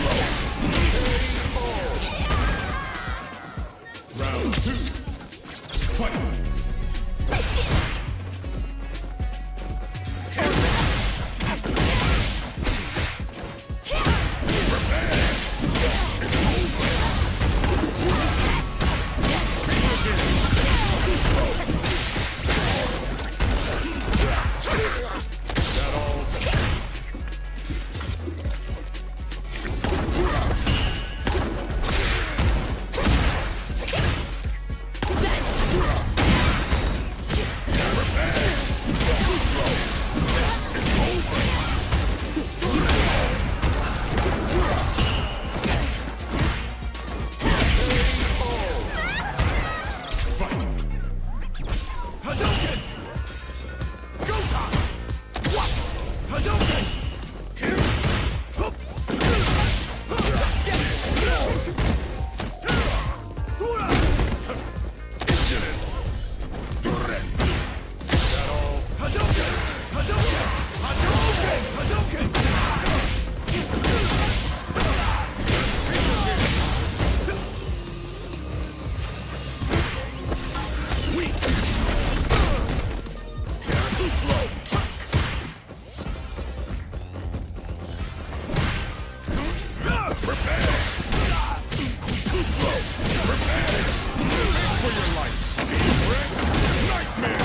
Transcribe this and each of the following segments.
slow. Prepare! Prepare! Prepare for your life! Be ready! Nightmare!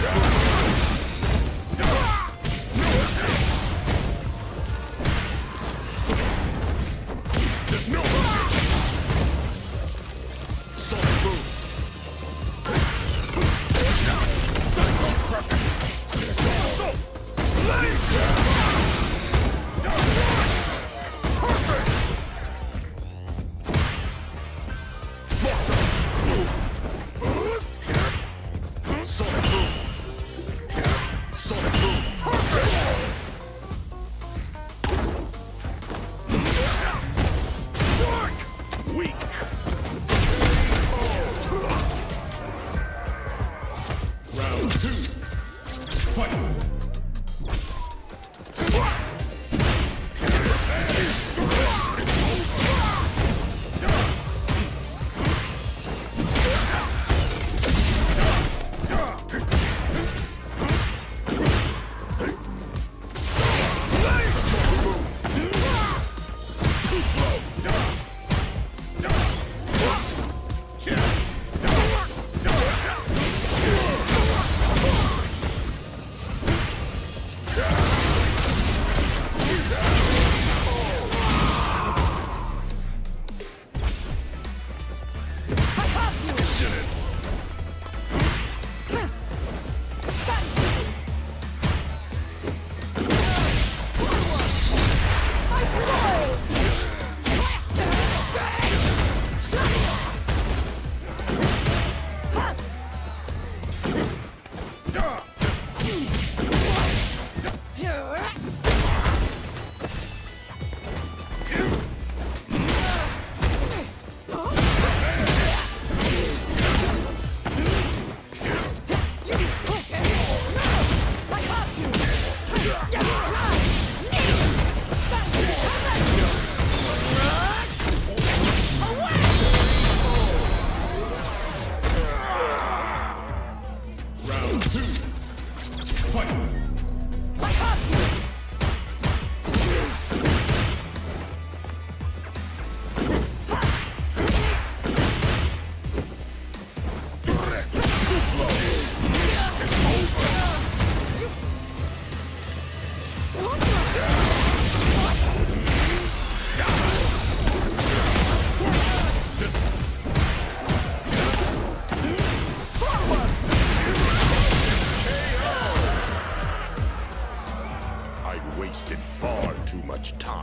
Shut Fight!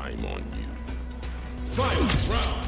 time on you. Final round!